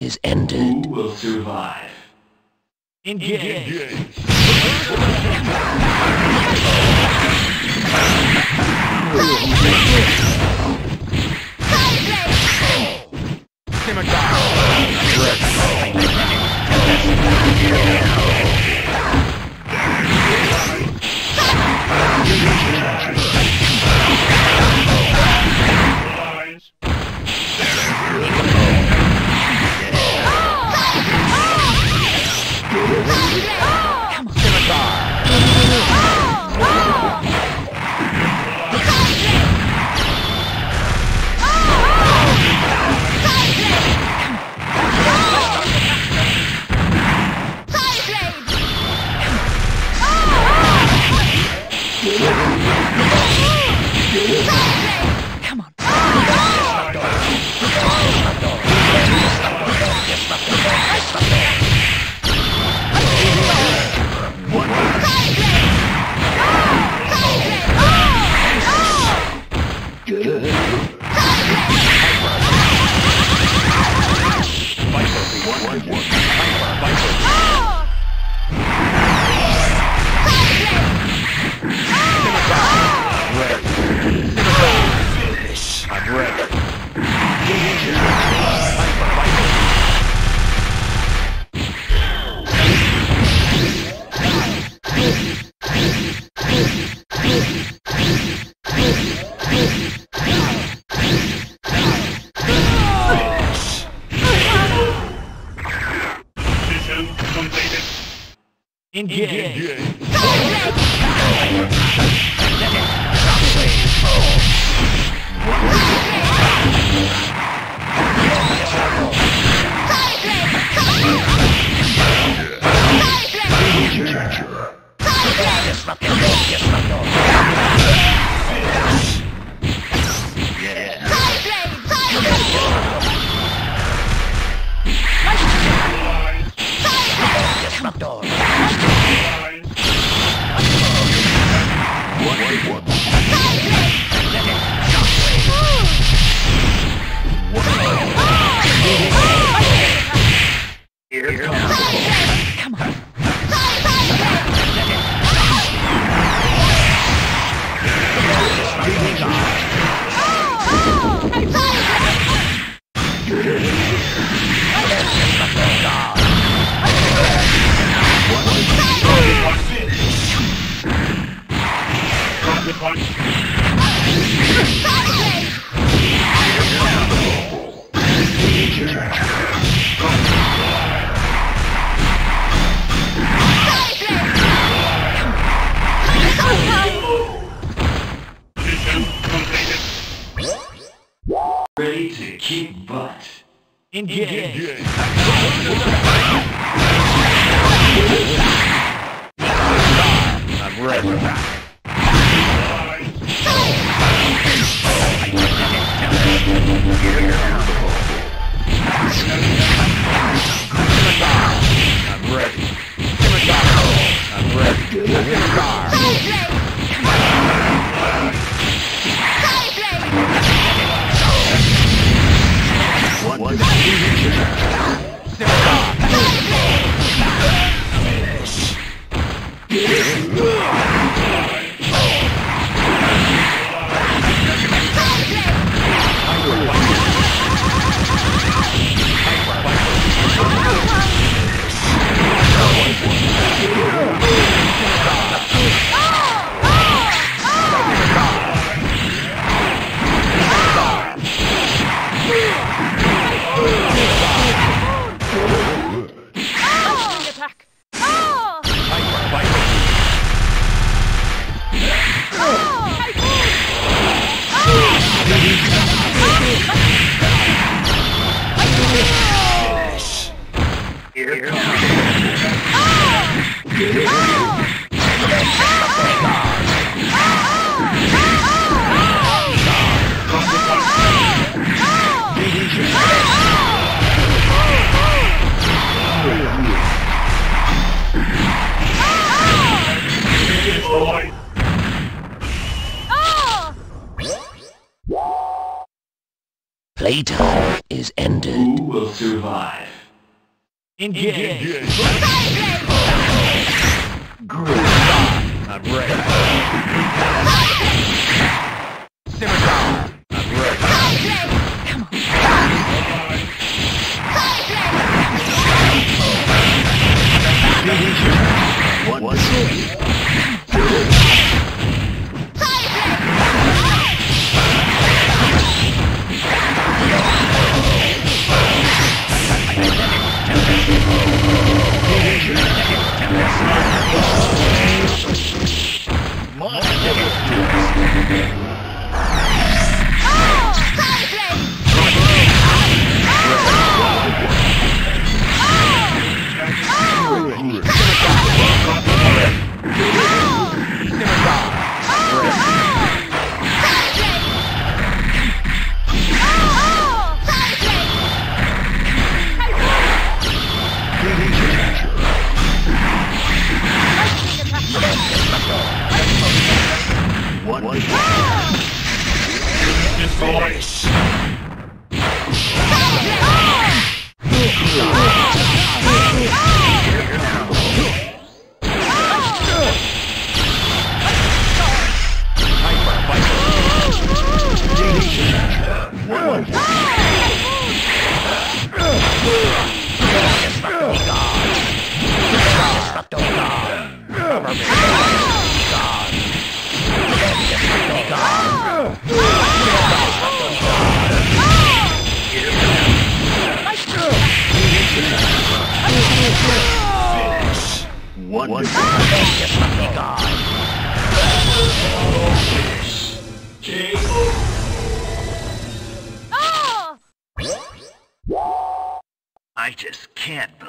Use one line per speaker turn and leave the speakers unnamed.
is ended.
Who will survive?
Engage.
Mission Go!
Engage.
Completed.
Ready to kick butt.
Engage. I'm ready.
Attack!
Playtime is ended.
Who will survive?
Engage. Not
Voice.
One
Oh!
I just can't believe